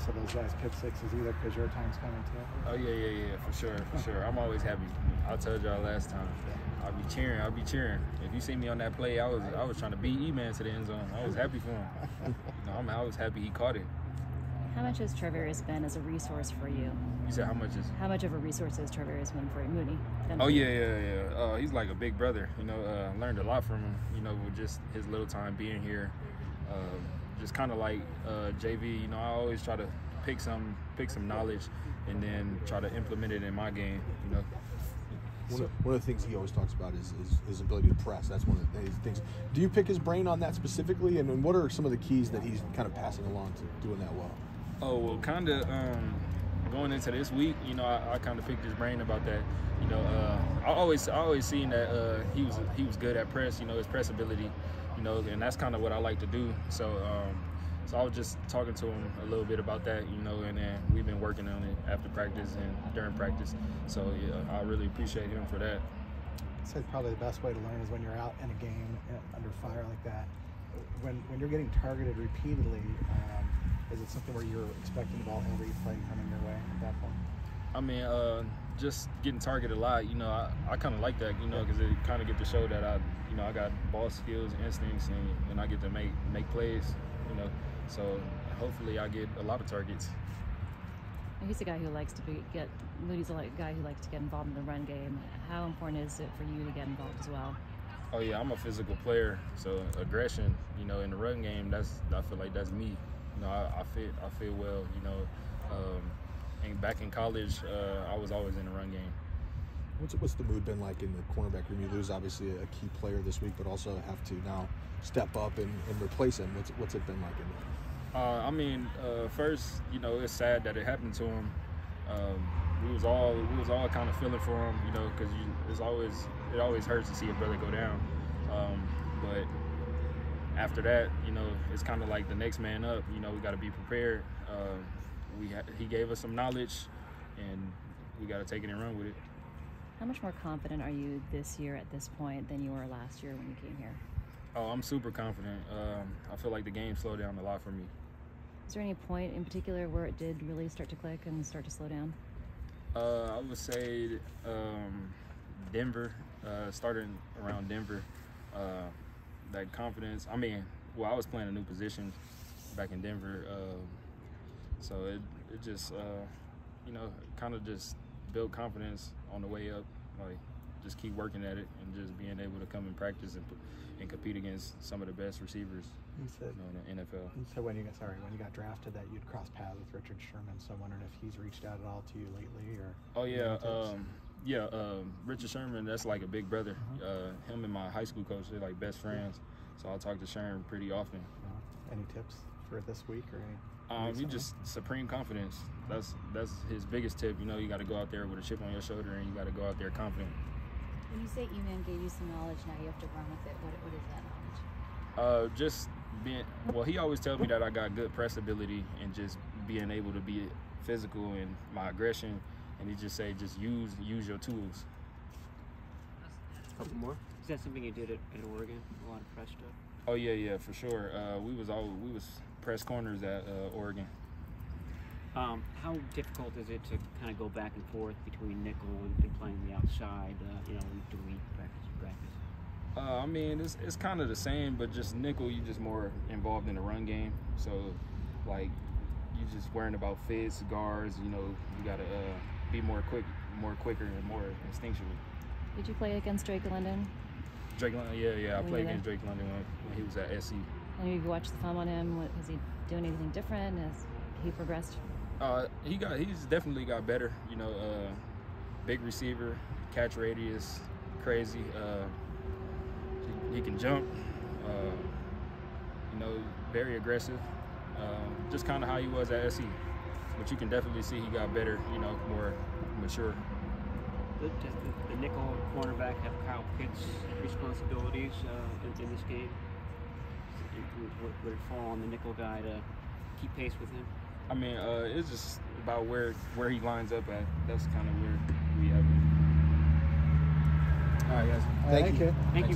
less of those guys pick sixes either because your time's coming too. Oh yeah, yeah, yeah, for sure, for sure. I'm always happy. I told y'all last time. I'll be cheering. I'll be cheering. If you see me on that play, I was I was trying to beat E-Man to the end zone. I was happy for him. you know, I'm, I was happy he caught it. How much has Charvarius been as a resource for you? You said how much is? How much of a resource has Charvarius been for you, Mooney? been Oh yeah, yeah, yeah. Uh, he's like a big brother. You know, uh, learned a lot from him. You know, with just his little time being here. Uh, just kind of like uh, JV. You know, I always try to pick some pick some knowledge and then try to implement it in my game. You know. One of, one of the things he always talks about is, is his ability to press. That's one of the his things. Do you pick his brain on that specifically? And, then what are some of the keys that he's kind of passing along to doing that well? Oh well, kind of um, going into this week, you know, I, I kind of picked his brain about that. You know, uh, I always I always seen that uh, he was he was good at press. You know, his press ability. You know, and that's kind of what I like to do. So. Um, so I was just talking to him a little bit about that, you know, and then we've been working on it after practice and during practice. So yeah, I really appreciate him for that. I'd say probably the best way to learn is when you're out in a game uh, under fire like that. When when you're getting targeted repeatedly, um, is it something where you're expecting the ball every play coming your way at that point? I mean, uh, just getting targeted a lot. You know, I, I kind of like that. You know, because it kind of get to show that I, you know, I got ball skills, instincts, and, and I get to make make plays. You know, so hopefully I get a lot of targets. He's a guy who likes to be, get. Mooney's a guy who likes to get involved in the run game. How important is it for you to get involved as well? Oh yeah, I'm a physical player, so aggression, you know, in the run game, that's I feel like that's me. You know, I, I fit I fit well. You know, um, and back in college, uh, I was always in the run game. What's what's the mood been like in the cornerback room? You lose obviously a key player this week, but also have to now step up and, and replace him. What's what's it been like in there? Uh, I mean, uh, first, you know, it's sad that it happened to him. Um, we was all we was all kind of feeling for him, you know, because it's always it always hurts to see a brother go down. Um, but after that, you know, it's kind of like the next man up. You know, we got to be prepared. Uh, we ha- he gave us some knowledge, and we got to take it and run with it. How much more confident are you this year at this point than you were last year when you came here? Oh, I'm super confident. Um, I feel like the game slowed down a lot for me. Is there any point in particular where it did really start to click and start to slow down? Uh, I would say um, Denver, uh, starting around Denver. Uh, that confidence. I mean, well, I was playing a new position back in Denver, uh, so it it just uh, you know kind of just build confidence on the way up. Like just keep working at it and just being able to come and practice and, and compete against some of the best receivers said you know, in the NFL. said when you got sorry when you got drafted that you'd cross paths with Richard Sherman. So I'm wondering if he's reached out at all to you lately or. Oh yeah, um, yeah. Um, Richard Sherman, that's like a big brother. Uh, him and my high school coach, they're like best friends. So I talk to Sherman pretty often. Uh, any tips for this week or any? Um, he recently? just supreme confidence. That's that's his biggest tip. You know, you got to go out there with a chip on your shoulder, and you got to go out there confident. When you say E-Man gave you some knowledge, now you have to run with it. What, what is that knowledge? Uh, just being well, he always tells me that I got good press ability and just being able to be physical and my aggression. And he just say, just use use your tools. A couple more. Is that something you did at, at Oregon? A lot of press stuff. Oh yeah, yeah, for sure. Uh, we was all we was press corners at uh, Oregon. Um, how difficult is it to kind of go back and forth between nickel and, and playing the outside? Uh, you know, week to week, practice to practice. Uh, I mean, it's it's kind of the same, but just nickel, you just more involved in the run game. So, like, you just worrying about fits, guards. You know, you gotta uh, be more quick, more quicker, and more instinctual. Did you play against Drake London? Drake London, yeah, yeah. I played against? Drake London when, when he was at SC. And you've watched the film on him. What, is he doing anything different? as he progressed? Uh, he got he's definitely got better. You know, uh, big receiver, catch radius, crazy. Uh, he, he can jump. Uh, you know, very aggressive. Um, just kind of how he was at SC. But you can definitely see he got better. You know, more mature. Does the, the nickel cornerback have Kyle Pitts' responsibilities uh, in, in this game? Would, would- would it fall on the nickel guy to keep pace with him? I mean, uh, it's just about where where he lines up at. That's kind of where we have. Him. All right, guys. All right, Thank you. Thank you.